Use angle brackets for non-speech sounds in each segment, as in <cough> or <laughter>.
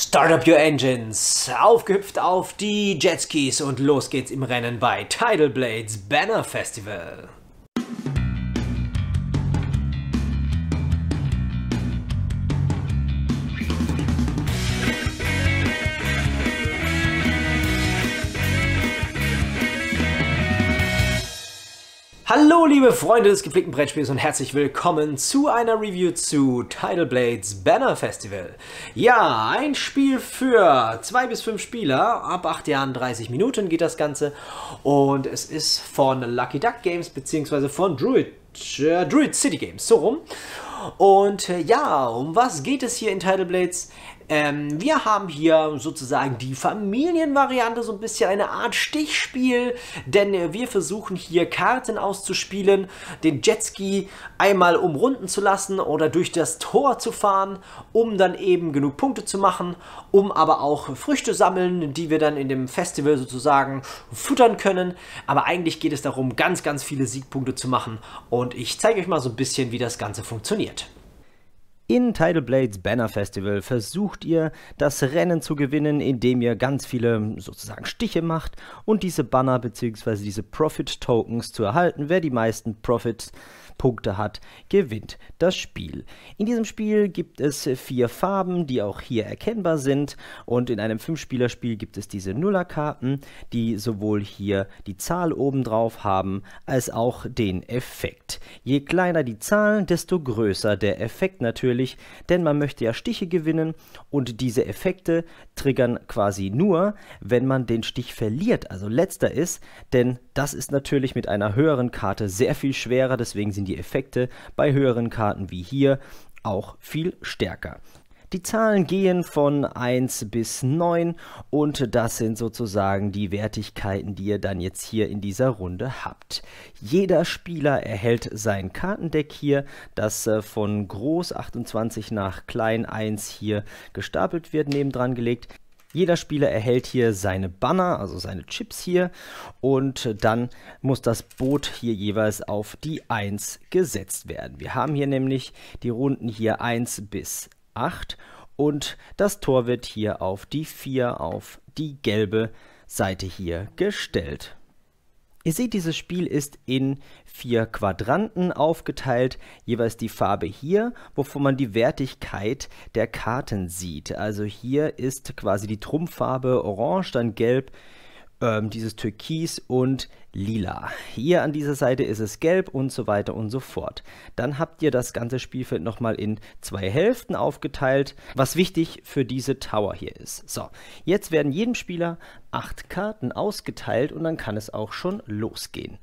Start up your engines, aufgehüpft auf die Jetskis und los geht's im Rennen bei Tidal Blades Banner Festival. Hallo liebe Freunde des gepflegten Brettspiels und herzlich willkommen zu einer Review zu Tidal Blades Banner Festival. Ja, ein Spiel für zwei bis fünf Spieler, ab acht Jahren 30 Minuten geht das Ganze und es ist von Lucky Duck Games bzw. von Druid, äh, Druid City Games, so rum. Und äh, ja, um was geht es hier in Tidal Blades? Ähm, wir haben hier sozusagen die Familienvariante, so ein bisschen eine Art Stichspiel, denn äh, wir versuchen hier Karten auszuspielen, den Jetski einmal umrunden zu lassen oder durch das Tor zu fahren, um dann eben genug Punkte zu machen, um aber auch Früchte sammeln, die wir dann in dem Festival sozusagen futtern können. Aber eigentlich geht es darum, ganz, ganz viele Siegpunkte zu machen und ich zeige euch mal so ein bisschen, wie das Ganze funktioniert. In Tidal Blades Banner Festival versucht ihr, das Rennen zu gewinnen, indem ihr ganz viele sozusagen Stiche macht und diese Banner bzw. diese Profit Tokens zu erhalten. Wer die meisten Profits Punkte hat, gewinnt das Spiel. In diesem Spiel gibt es vier Farben, die auch hier erkennbar sind und in einem Fünf-Spieler-Spiel gibt es diese Nuller-Karten, die sowohl hier die Zahl oben drauf haben, als auch den Effekt. Je kleiner die Zahl, desto größer der Effekt natürlich, denn man möchte ja Stiche gewinnen und diese Effekte triggern quasi nur, wenn man den Stich verliert, also letzter ist, denn das ist natürlich mit einer höheren Karte sehr viel schwerer, deswegen sind die Effekte bei höheren Karten wie hier auch viel stärker. Die Zahlen gehen von 1 bis 9 und das sind sozusagen die Wertigkeiten, die ihr dann jetzt hier in dieser Runde habt. Jeder Spieler erhält sein Kartendeck hier, das äh, von groß 28 nach klein 1 hier gestapelt wird, nebendran gelegt. Jeder Spieler erhält hier seine Banner, also seine Chips hier und dann muss das Boot hier jeweils auf die 1 gesetzt werden. Wir haben hier nämlich die Runden hier 1 bis 8 und das Tor wird hier auf die 4 auf die gelbe Seite hier gestellt. Ihr seht, dieses Spiel ist in vier Quadranten aufgeteilt, jeweils die Farbe hier, wovon man die Wertigkeit der Karten sieht. Also hier ist quasi die Trumpffarbe orange, dann gelb, ähm, dieses Türkis und lila. Hier an dieser Seite ist es gelb und so weiter und so fort. Dann habt ihr das ganze Spielfeld nochmal in zwei Hälften aufgeteilt, was wichtig für diese Tower hier ist. So, jetzt werden jedem Spieler acht Karten ausgeteilt und dann kann es auch schon losgehen.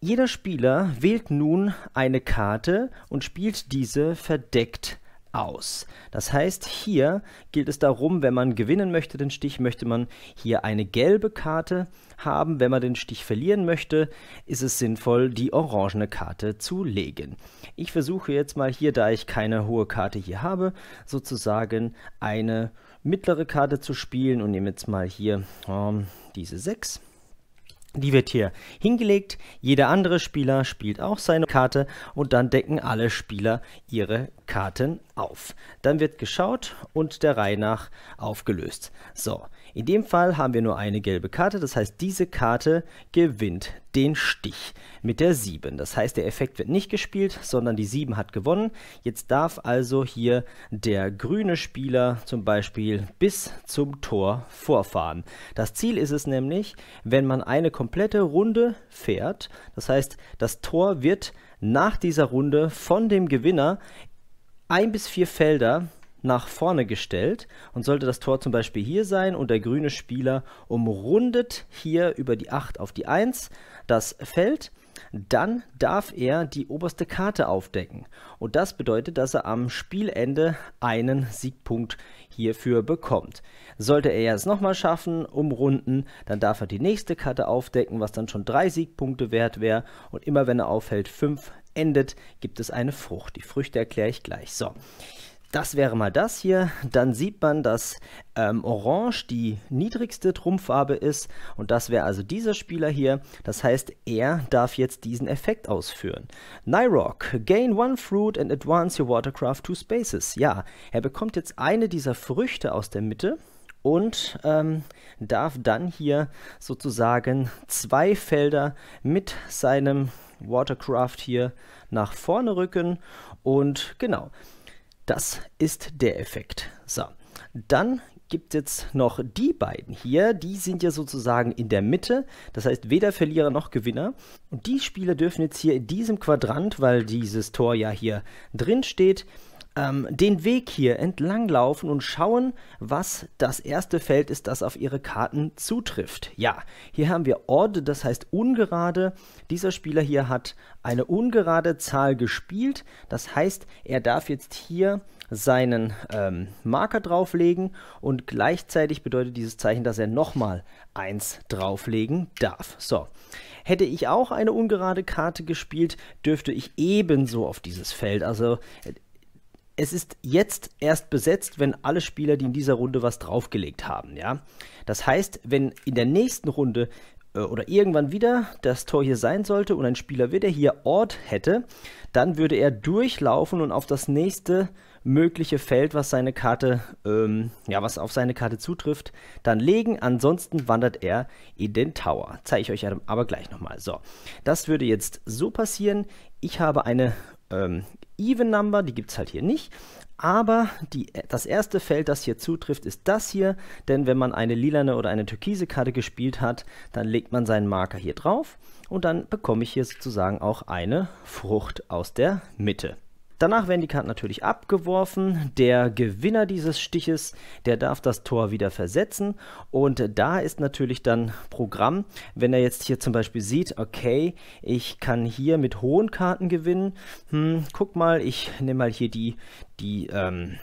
Jeder Spieler wählt nun eine Karte und spielt diese verdeckt aus. Das heißt, hier gilt es darum, wenn man gewinnen möchte den Stich, möchte man hier eine gelbe Karte haben. Wenn man den Stich verlieren möchte, ist es sinnvoll, die orangene Karte zu legen. Ich versuche jetzt mal hier, da ich keine hohe Karte hier habe, sozusagen eine mittlere Karte zu spielen und nehme jetzt mal hier ähm, diese 6. Die wird hier hingelegt. Jeder andere Spieler spielt auch seine Karte und dann decken alle Spieler ihre Karten auf. Dann wird geschaut und der Reihe nach aufgelöst. So, in dem Fall haben wir nur eine gelbe Karte, das heißt, diese Karte gewinnt den Stich mit der 7. Das heißt, der Effekt wird nicht gespielt, sondern die 7 hat gewonnen. Jetzt darf also hier der grüne Spieler zum Beispiel bis zum Tor vorfahren. Das Ziel ist es nämlich, wenn man eine komplette Runde fährt, das heißt, das Tor wird nach dieser Runde von dem Gewinner ein bis vier Felder nach vorne gestellt und sollte das Tor zum Beispiel hier sein und der grüne Spieler umrundet hier über die 8 auf die 1 das Feld, dann darf er die oberste Karte aufdecken. Und das bedeutet, dass er am Spielende einen Siegpunkt hierfür bekommt. Sollte er es nochmal schaffen, umrunden, dann darf er die nächste Karte aufdecken, was dann schon drei Siegpunkte wert wäre. Und immer wenn er aufhält, 5 endet, gibt es eine Frucht. Die Früchte erkläre ich gleich. So. Das wäre mal das hier. Dann sieht man, dass ähm, Orange die niedrigste Trumpffarbe ist und das wäre also dieser Spieler hier. Das heißt, er darf jetzt diesen Effekt ausführen. Nyrock, gain one fruit and advance your watercraft two spaces. Ja, er bekommt jetzt eine dieser Früchte aus der Mitte und ähm, darf dann hier sozusagen zwei Felder mit seinem Watercraft hier nach vorne rücken und genau, das ist der Effekt. So, dann gibt es jetzt noch die beiden hier, die sind ja sozusagen in der Mitte, das heißt weder Verlierer noch Gewinner. Und die Spieler dürfen jetzt hier in diesem Quadrant, weil dieses Tor ja hier drin steht, ähm, den Weg hier entlang laufen und schauen, was das erste Feld ist, das auf ihre Karten zutrifft. Ja, hier haben wir Odd, das heißt ungerade. Dieser Spieler hier hat eine ungerade Zahl gespielt. Das heißt, er darf jetzt hier seinen ähm, Marker drauflegen und gleichzeitig bedeutet dieses Zeichen, dass er nochmal eins drauflegen darf. So, hätte ich auch eine ungerade Karte gespielt, dürfte ich ebenso auf dieses Feld. Also es ist jetzt erst besetzt, wenn alle Spieler, die in dieser Runde was draufgelegt haben, ja. Das heißt, wenn in der nächsten Runde äh, oder irgendwann wieder das Tor hier sein sollte und ein Spieler wieder hier Ort hätte, dann würde er durchlaufen und auf das nächste mögliche Feld, was seine Karte, ähm, ja, was auf seine Karte zutrifft, dann legen. Ansonsten wandert er in den Tower. Zeige ich euch aber gleich nochmal. So, das würde jetzt so passieren. Ich habe eine ähm, Even Number, die gibt es halt hier nicht. Aber die, das erste Feld, das hier zutrifft, ist das hier. Denn wenn man eine lilane oder eine türkise Karte gespielt hat, dann legt man seinen Marker hier drauf. Und dann bekomme ich hier sozusagen auch eine Frucht aus der Mitte. Danach werden die Karten natürlich abgeworfen. Der Gewinner dieses Stiches, der darf das Tor wieder versetzen. Und da ist natürlich dann Programm, wenn er jetzt hier zum Beispiel sieht, okay, ich kann hier mit hohen Karten gewinnen. Hm, guck mal, ich nehme mal hier die, die ähm,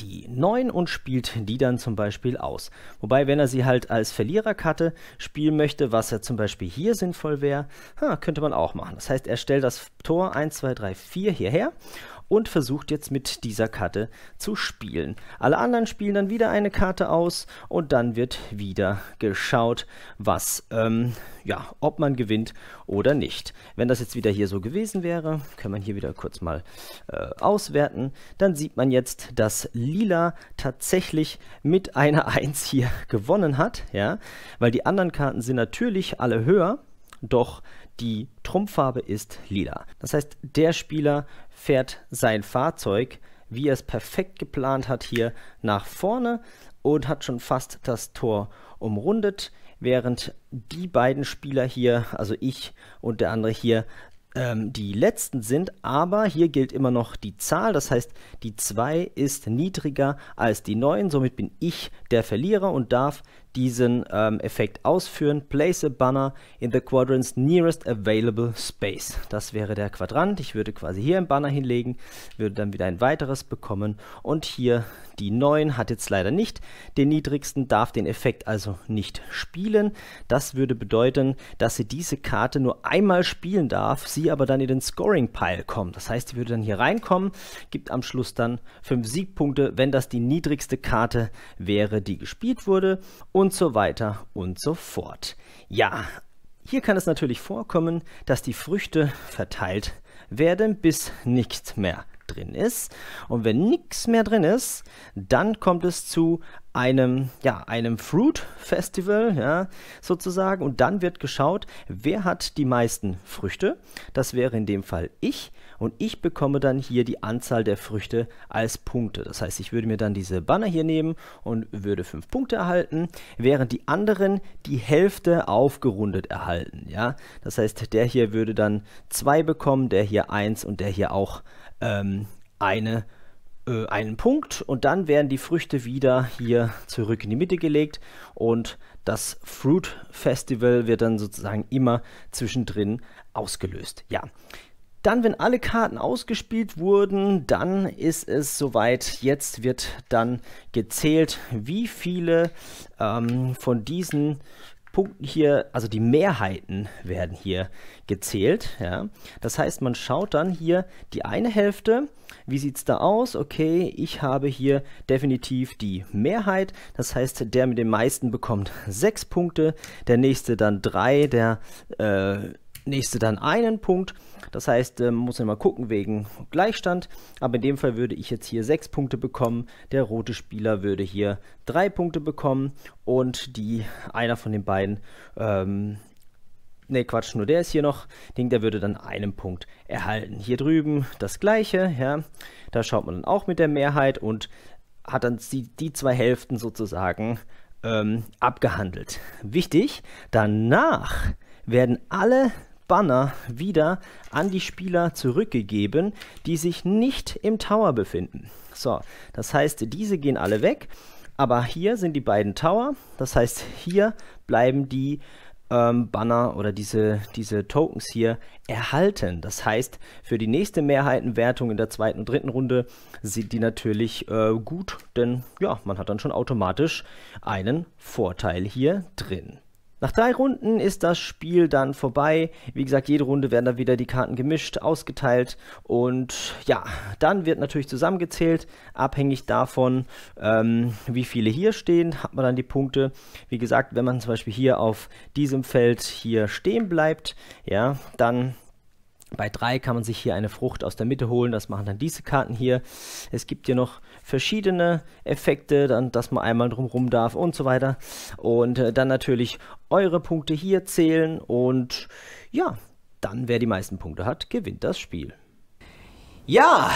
die 9 und spielt die dann zum Beispiel aus. Wobei, wenn er sie halt als Verliererkarte spielen möchte, was ja zum Beispiel hier sinnvoll wäre, könnte man auch machen. Das heißt, er stellt das Tor 1, 2, 3, 4 hierher und versucht jetzt mit dieser Karte zu spielen. Alle anderen spielen dann wieder eine Karte aus und dann wird wieder geschaut, was, ähm, ja, ob man gewinnt oder nicht. Wenn das jetzt wieder hier so gewesen wäre, kann man hier wieder kurz mal äh, auswerten, dann sieht man jetzt, dass Lila tatsächlich mit einer <laughs> 1 hier gewonnen hat, ja, weil die anderen Karten sind natürlich alle höher, doch die Trumpffarbe ist lila. Das heißt, der Spieler fährt sein Fahrzeug, wie er es perfekt geplant hat, hier nach vorne und hat schon fast das Tor umrundet, während die beiden Spieler hier, also ich und der andere hier, ähm, die letzten sind, aber hier gilt immer noch die Zahl, das heißt, die 2 ist niedriger als die 9, somit bin ich der Verlierer und darf diesen ähm, Effekt ausführen. Place a banner in the quadrant's nearest available space. Das wäre der Quadrant. Ich würde quasi hier ein Banner hinlegen, würde dann wieder ein weiteres bekommen und hier die 9 hat jetzt leider nicht den niedrigsten, darf den Effekt also nicht spielen. Das würde bedeuten, dass sie diese Karte nur einmal spielen darf, sie aber dann in den Scoring-Pile kommt. Das heißt, sie würde dann hier reinkommen, gibt am Schluss dann 5 Siegpunkte, wenn das die niedrigste Karte wäre, die gespielt wurde und so weiter und so fort. Ja, hier kann es natürlich vorkommen, dass die Früchte verteilt werden, bis nichts mehr drin ist. Und wenn nichts mehr drin ist, dann kommt es zu einem, ja, einem Fruit Festival, ja, sozusagen. Und dann wird geschaut, wer hat die meisten Früchte. Das wäre in dem Fall ich. Und ich bekomme dann hier die Anzahl der Früchte als Punkte. Das heißt, ich würde mir dann diese Banner hier nehmen und würde fünf Punkte erhalten, während die anderen die Hälfte aufgerundet erhalten. Ja, das heißt, der hier würde dann zwei bekommen, der hier eins und der hier auch ähm, eine, äh, einen Punkt und dann werden die Früchte wieder hier zurück in die Mitte gelegt und das Fruit Festival wird dann sozusagen immer zwischendrin ausgelöst. Ja. Dann, wenn alle Karten ausgespielt wurden, dann ist es soweit. Jetzt wird dann gezählt, wie viele ähm, von diesen Punkten hier, also die Mehrheiten werden hier gezählt. Ja. Das heißt, man schaut dann hier die eine Hälfte. Wie sieht es da aus? Okay, ich habe hier definitiv die Mehrheit. Das heißt, der mit den meisten bekommt <laughs> sechs Punkte, der nächste dann drei, der äh, nächste dann einen Punkt. Das heißt, man muss immer gucken wegen Gleichstand. Aber in dem Fall würde ich jetzt hier sechs Punkte bekommen. Der rote Spieler würde hier drei Punkte bekommen. Und die einer von den beiden, ähm, ne Quatsch, nur der ist hier noch, Ding, der würde dann einen Punkt erhalten. Hier drüben das gleiche, ja. Da schaut man dann auch mit der Mehrheit und hat dann die, die zwei Hälften sozusagen ähm, abgehandelt. Wichtig, danach werden alle Banner wieder an die Spieler zurückgegeben, die sich nicht im Tower befinden. So, das heißt, diese gehen alle weg, aber hier sind die beiden Tower, das heißt, hier bleiben die ähm, Banner oder diese, diese Tokens hier erhalten. Das heißt, für die nächste Mehrheitenwertung in der zweiten und dritten Runde sind die natürlich äh, gut, denn ja, man hat dann schon automatisch einen Vorteil hier drin. Nach drei Runden ist das Spiel dann vorbei. Wie gesagt, jede Runde werden dann wieder die Karten gemischt, ausgeteilt und ja, dann wird natürlich zusammengezählt. Abhängig davon, ähm, wie viele hier stehen, hat man dann die Punkte. Wie gesagt, wenn man zum Beispiel hier auf diesem Feld hier stehen bleibt, ja, dann bei 3 kann man sich hier eine Frucht aus der Mitte holen, das machen dann diese Karten hier. Es gibt hier noch verschiedene Effekte, dann, dass man einmal drumherum darf und so weiter. Und äh, dann natürlich eure Punkte hier zählen und ja, dann wer die meisten Punkte hat, gewinnt das Spiel. Ja,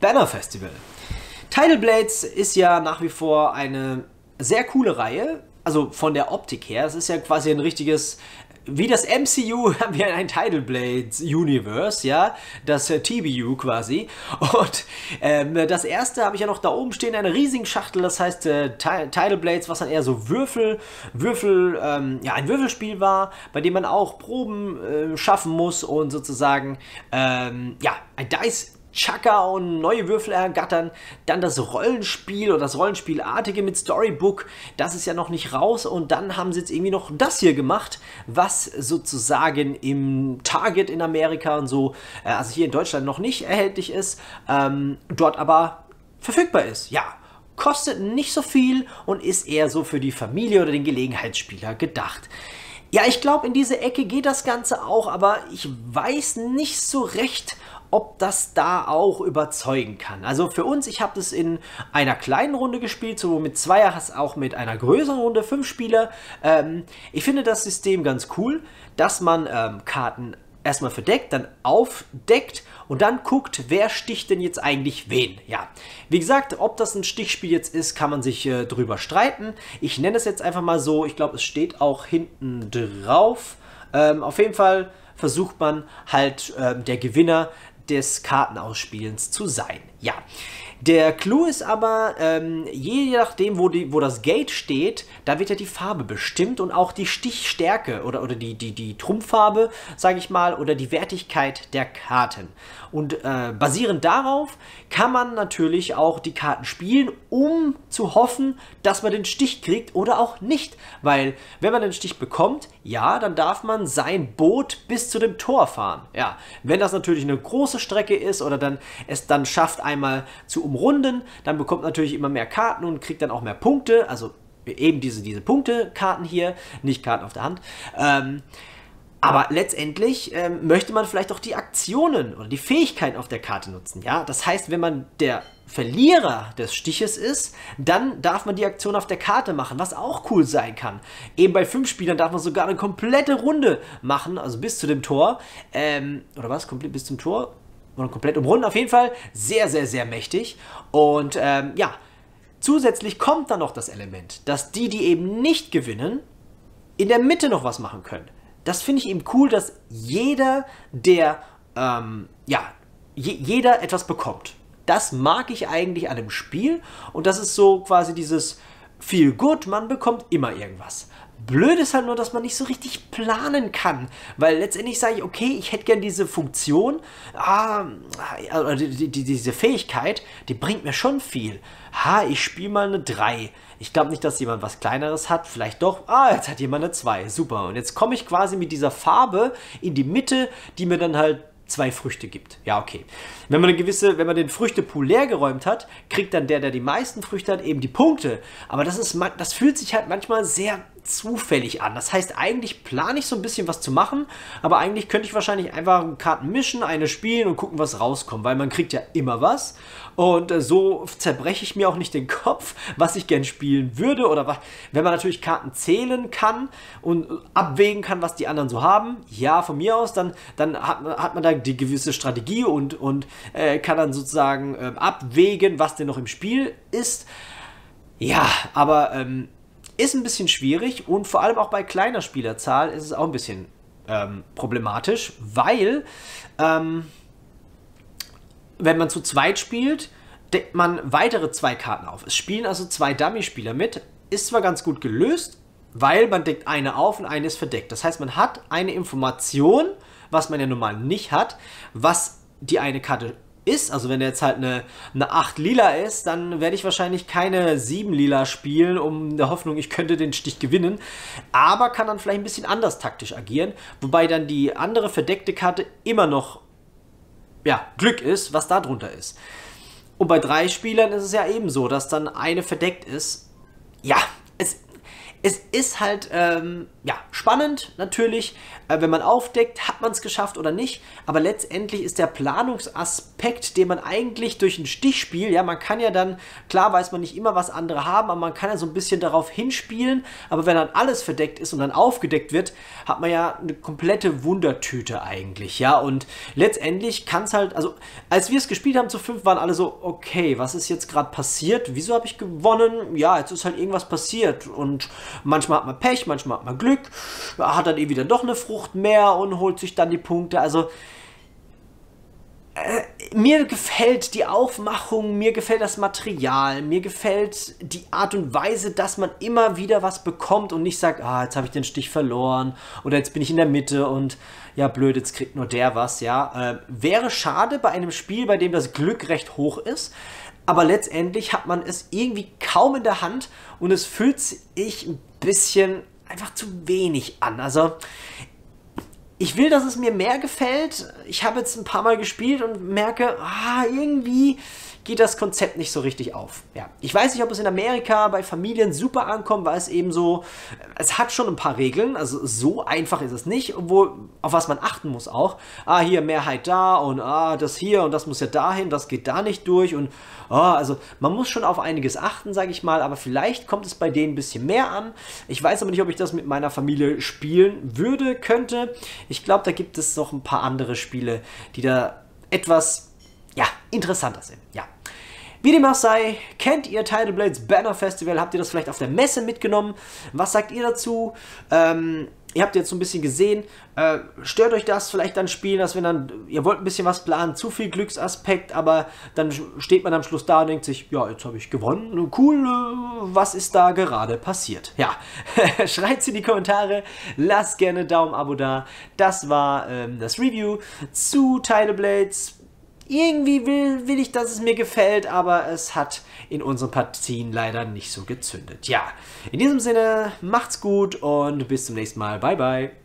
Banner Festival. Tidal Blades ist ja nach wie vor eine sehr coole Reihe. Also von der Optik her. Es ist ja quasi ein richtiges wie das MCU <laughs> haben wir ein Tidal Blades Universe, ja, das äh, TBU quasi. Und ähm, das erste habe ich ja noch da oben stehen, eine riesige Schachtel, das heißt äh, Tidal Blades, was dann eher so Würfel, Würfel, ähm, ja, ein Würfelspiel war, bei dem man auch Proben äh, schaffen muss und sozusagen, ähm, ja, ein Dice Chaka und neue Würfel ergattern. Dann das Rollenspiel oder das Rollenspielartige mit Storybook, das ist ja noch nicht raus. Und dann haben sie jetzt irgendwie noch das hier gemacht, was sozusagen im Target in Amerika und so, äh, also hier in Deutschland noch nicht erhältlich ist, ähm, dort aber verfügbar ist. Ja, kostet nicht so viel und ist eher so für die Familie oder den Gelegenheitsspieler gedacht. Ja, ich glaube, in diese Ecke geht das Ganze auch, aber ich weiß nicht so recht, ob das da auch überzeugen kann. Also für uns, ich habe das in einer kleinen Runde gespielt, sowohl mit Zweier als auch mit einer größeren Runde, fünf Spieler. Ähm, ich finde das System ganz cool, dass man ähm, Karten erstmal verdeckt, dann aufdeckt und dann guckt, wer sticht denn jetzt eigentlich wen. Ja, wie gesagt, ob das ein Stichspiel jetzt ist, kann man sich äh, drüber streiten. Ich nenne es jetzt einfach mal so, ich glaube, es steht auch hinten drauf. Ähm, auf jeden Fall versucht man halt ähm, der Gewinner des Kartenausspielens zu sein. Ja, der Clou ist aber, ähm, je nachdem, wo, die, wo das Gate steht, da wird ja die Farbe bestimmt und auch die Stichstärke oder, oder die, die, die Trumpffarbe, sage ich mal, oder die Wertigkeit der Karten. Und äh, basierend darauf kann man natürlich auch die Karten spielen, um zu hoffen, dass man den Stich kriegt oder auch nicht. Weil, wenn man den Stich bekommt, ja, dann darf man sein Boot bis zu dem Tor fahren. Ja, wenn das natürlich eine große Strecke ist oder dann es dann schafft, einmal zu umrunden, dann bekommt natürlich immer mehr Karten und kriegt dann auch mehr Punkte. Also eben diese, diese Punkte-Karten hier, nicht Karten auf der Hand. Ähm, aber letztendlich ähm, möchte man vielleicht auch die Aktionen oder die Fähigkeiten auf der Karte nutzen. Ja, das heißt, wenn man der Verlierer des Stiches ist, dann darf man die Aktion auf der Karte machen, was auch cool sein kann. Eben bei fünf Spielern darf man sogar eine komplette Runde machen, also bis zu dem Tor. Ähm, oder was? Komplett bis zum Tor? Oder komplett umrunden? Auf jeden Fall sehr, sehr, sehr mächtig. Und ähm, ja, zusätzlich kommt dann noch das Element, dass die, die eben nicht gewinnen, in der Mitte noch was machen können. Das finde ich eben cool, dass jeder, der, ähm, ja, jeder etwas bekommt. Das mag ich eigentlich an dem Spiel und das ist so quasi dieses Feel Good, man bekommt immer irgendwas. Blöd ist halt nur, dass man nicht so richtig planen kann, weil letztendlich sage ich, okay, ich hätte gern diese Funktion, ah, oder die, die, diese Fähigkeit, die bringt mir schon viel. Ha, ich spiele mal eine 3. Ich glaube nicht, dass jemand was Kleineres hat. Vielleicht doch. Ah, jetzt hat jemand eine 2. Super. Und jetzt komme ich quasi mit dieser Farbe in die Mitte, die mir dann halt zwei Früchte gibt. Ja, okay. Wenn man eine gewisse, wenn man den Früchtepool leer geräumt hat, kriegt dann der, der die meisten Früchte hat, eben die Punkte. Aber das ist, das fühlt sich halt manchmal sehr zufällig an. Das heißt, eigentlich plane ich so ein bisschen was zu machen, aber eigentlich könnte ich wahrscheinlich einfach Karten mischen, eine spielen und gucken, was rauskommt, weil man kriegt ja immer was. Und äh, so zerbreche ich mir auch nicht den <laughs> Kopf, was ich gern spielen würde. Oder was, wenn man natürlich Karten zählen kann und abwägen kann, was die anderen so haben, ja, von mir aus, dann, dann hat, hat man da die gewisse Strategie und, und äh, kann dann sozusagen äh, abwägen, was denn noch im Spiel ist. Ja, aber ähm, ist ein bisschen schwierig und vor allem auch bei kleiner Spielerzahl ist es auch ein bisschen ähm, problematisch, weil ähm, wenn man zu zweit spielt, deckt man weitere zwei Karten auf. Es spielen also zwei Dummy-Spieler mit. Ist zwar ganz gut gelöst, weil man deckt eine auf und eine ist verdeckt. Das heißt, man hat eine Information, was man ja normal nicht hat, was die eine Karte ist, also wenn jetzt halt eine, eine 8 lila ist, dann werde ich wahrscheinlich keine 7 lila spielen, um der Hoffnung, ich könnte den Stich gewinnen, aber kann dann vielleicht ein bisschen anders taktisch agieren, wobei dann die andere verdeckte Karte immer noch ja, Glück ist, was da drunter ist. Und bei drei Spielern ist es ja ebenso, dass dann eine verdeckt ist. Ja, es, ist halt ähm, ja, spannend natürlich, äh, wenn man aufdeckt, hat man es geschafft oder nicht. Aber letztendlich ist der Planungsaspekt, den man eigentlich durch ein Stichspiel, ja, man kann ja dann, klar weiß man nicht immer, was andere haben, aber man kann ja so ein bisschen darauf hinspielen. Aber wenn dann alles verdeckt ist und dann aufgedeckt wird, hat man ja eine komplette Wundertüte eigentlich, ja. Und letztendlich kann es halt, also als wir es gespielt haben zu fünf, waren alle so, okay, was ist jetzt gerade passiert? Wieso habe ich gewonnen? Ja, jetzt ist halt irgendwas passiert. Und manchmal hat man Pech, manchmal hat man Glück, hat dann irgendwie dann doch eine Frucht mehr und holt sich dann die Punkte. Also äh, mir gefällt die Aufmachung, mir gefällt das Material, mir gefällt die Art und Weise, dass man immer wieder was bekommt und nicht sagt, ah, jetzt habe ich den Stich verloren oder jetzt bin ich in der Mitte und ja, blöd, jetzt kriegt nur der was, ja. Äh, wäre schade bei einem Spiel, bei dem das Glück recht hoch ist, aber letztendlich hat man es irgendwie kaum in der Hand und es fühlt sich ein bisschen einfach zu wenig an. Also ich will, dass es mir mehr gefällt. Ich habe jetzt ein paar Mal gespielt und merke, ah, irgendwie geht das Konzept nicht so richtig auf. Ja, ich weiß nicht, ob es in Amerika bei Familien super ankommt, weil es eben so, es hat schon ein paar Regeln, also so einfach ist es nicht, obwohl, auf was man achten muss auch. Ah, hier Mehrheit da und ah, das hier und das muss ja dahin, das geht da nicht durch und ah, also man muss schon auf einiges achten, sage ich mal, aber vielleicht kommt es bei denen ein bisschen mehr an. Ich weiß aber nicht, ob ich das mit meiner Familie spielen würde, könnte. Ich glaube, da gibt es noch ein paar andere Spiele, die da etwas ja, interessanter sind. Ja. Wie dem auch sei, kennt ihr Tidal Blades Banner Festival? Habt ihr das vielleicht auf der Messe mitgenommen? Was sagt ihr dazu? Ähm, ihr habt jetzt so ein bisschen gesehen, äh, stört euch das vielleicht dann spielen, dass wenn dann, ihr wollt ein bisschen was planen, zu viel Glücksaspekt, aber dann steht man am Schluss da und denkt sich, ja, jetzt habe ich gewonnen, cool, äh, was ist da gerade passiert? Ja, <laughs> schreibt in die Kommentare, lasst gerne Daumen, Abo da. Das war ähm, das Review zu Tidal Blades irgendwie will, will ich, dass es mir gefällt, aber es hat in unseren Partien leider nicht so gezündet. Ja, in diesem Sinne, macht's gut und bis zum nächsten Mal. Bye, bye.